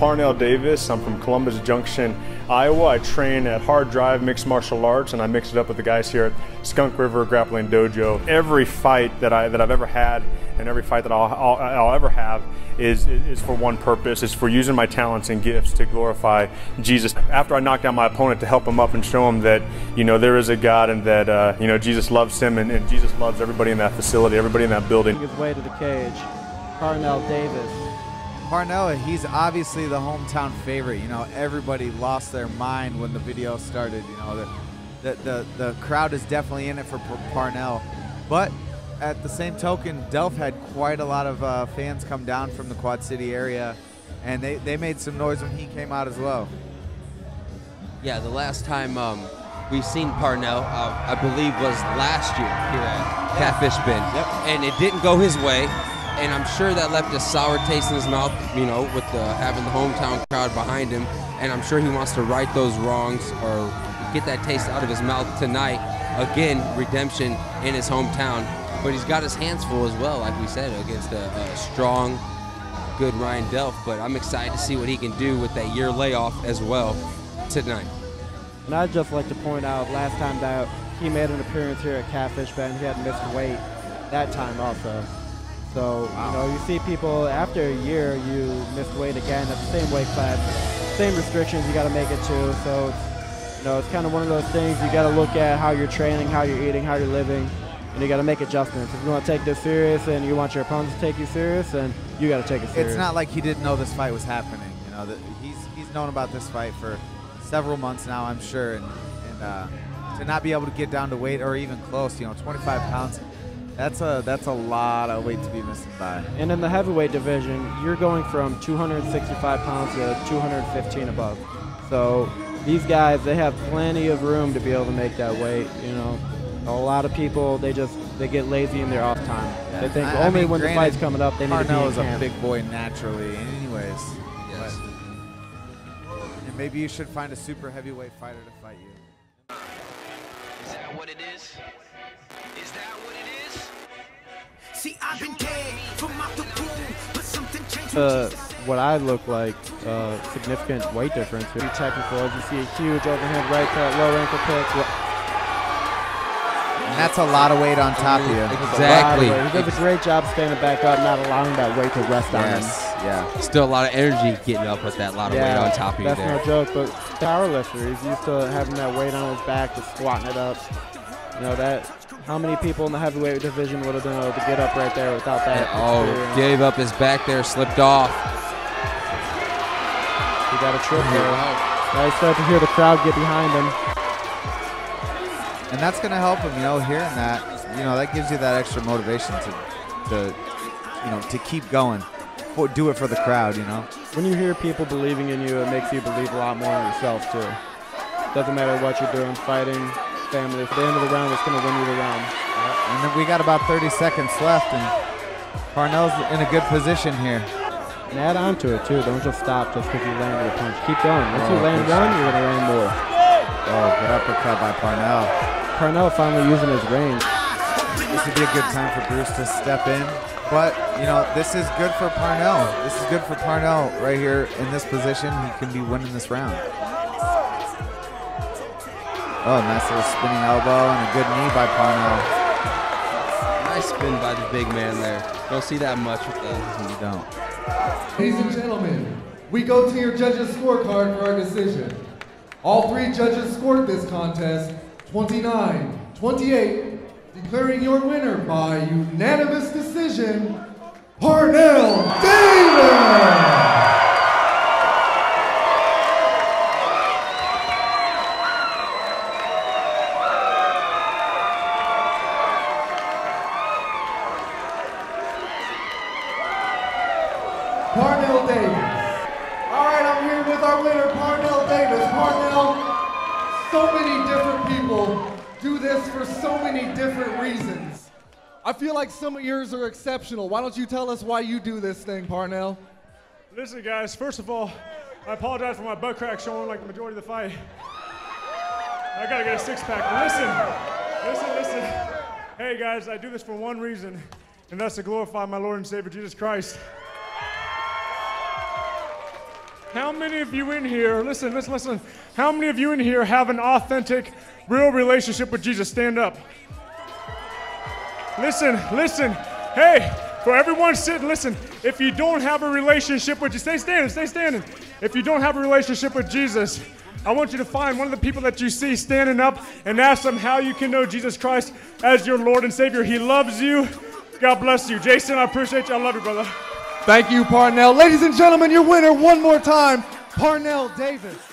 Parnell Davis. I'm from Columbus Junction, Iowa. I train at Hard Drive Mixed Martial Arts, and I mix it up with the guys here at Skunk River Grappling Dojo. Every fight that I that I've ever had, and every fight that I'll, I'll, I'll ever have, is is for one purpose: is for using my talents and gifts to glorify Jesus. After I knock down my opponent, to help him up and show him that you know there is a God and that uh, you know Jesus loves him and, and Jesus loves everybody in that facility, everybody in that building. His way to the cage, Parnell Davis. Parnell, he's obviously the hometown favorite. You know, everybody lost their mind when the video started. You know, the the the, the crowd is definitely in it for Parnell, but at the same token, Delph had quite a lot of uh, fans come down from the Quad City area, and they, they made some noise when he came out as well. Yeah, the last time um, we've seen Parnell, uh, I believe, was last year here at Catfish Bend. Yep. And it didn't go his way and I'm sure that left a sour taste in his mouth, you know, with the, having the hometown crowd behind him. And I'm sure he wants to right those wrongs or get that taste out of his mouth tonight. Again, redemption in his hometown. But he's got his hands full as well, like we said, against a, a strong, good Ryan Delph. But I'm excited to see what he can do with that year layoff as well tonight. And I'd just like to point out, last time that he made an appearance here at Catfish Bend, he had missed weight that time also. So, wow. you know, you see people after a year, you miss weight again at the same weight class, same restrictions you got to make it to. So, it's, you know, it's kind of one of those things you got to look at how you're training, how you're eating, how you're living, and you got to make adjustments. If you want to take this serious and you want your opponents to take you serious, then you got to take it serious. It's not like he didn't know this fight was happening. You know, that he's he's known about this fight for several months now, I'm sure, and, and uh, to not be able to get down to weight or even close, you know, 25 pounds that's a that's a lot of weight to be missing by. And in the heavyweight division, you're going from 265 pounds to 215 above. So these guys, they have plenty of room to be able to make that weight. You know, a lot of people they just they get lazy in their off time. Yeah. They think I, only I mean, when the fight's coming up they need Parnell to be in is a big boy naturally, anyways. Yes. But, and maybe you should find a super heavyweight fighter to fight you. Is that what it is? Is that Uh, what I look like, uh, significant weight difference. Very technical, as you see a huge overhand right cut, low ankle pick. And that's a lot of weight on top of you. Exactly. He does a great job standing back up, not allowing that weight to rest yes. on him. Yeah. Still a lot of energy getting up with that lot of yeah, weight on top of you that's there. no joke, but power powerlifter, he's used to having that weight on his back, just squatting it up. You know, that how many people in the heavyweight division would have been able to get up right there without that? oh, gave up his back there, slipped off. He got a trip there. Now he's starting to hear the crowd get behind him. And that's going to help him, you know, hearing that. You know, that gives you that extra motivation to, to you know, to keep going. For, Do it for the crowd, you know. When you hear people believing in you, it makes you believe a lot more in yourself, too. Doesn't matter what you're doing, fighting, family. At the end of the round, it's going to win you the round. And then we got about 30 seconds left, and Parnell's in a good position here. And add on to it, too. Don't just stop just because you landed a punch. Keep going. Once oh, you land one, you're going to land more. Oh, good uppercut by Parnell. Parnell finally using his range. This would be a good time for Bruce to step in. But, you know, this is good for Parnell. This is good for Parnell right here in this position. He can be winning this round. Oh, nice little spinning elbow and a good knee by Parnell. Nice spin by the big man there. Don't see that much with that. You don't. Ladies and gentlemen, we go to your judges' scorecard for our decision. All three judges scored this contest 29 28, declaring your winner by unanimous decision, Parnell Davis! I feel like some of yours are exceptional. Why don't you tell us why you do this thing, Parnell? Listen, guys, first of all, I apologize for my butt crack showing like the majority of the fight. I gotta get a six pack. Listen, listen, listen. Hey, guys, I do this for one reason, and that's to glorify my Lord and Savior Jesus Christ. How many of you in here, listen, listen, listen, how many of you in here have an authentic, real relationship with Jesus? Stand up. Listen, listen. Hey, for everyone sitting, listen, if you don't have a relationship with Jesus, stay standing, stay standing. If you don't have a relationship with Jesus, I want you to find one of the people that you see standing up and ask them how you can know Jesus Christ as your Lord and Savior. He loves you. God bless you. Jason, I appreciate you. I love you, brother. Thank you, Parnell. Ladies and gentlemen, your winner one more time, Parnell Davis.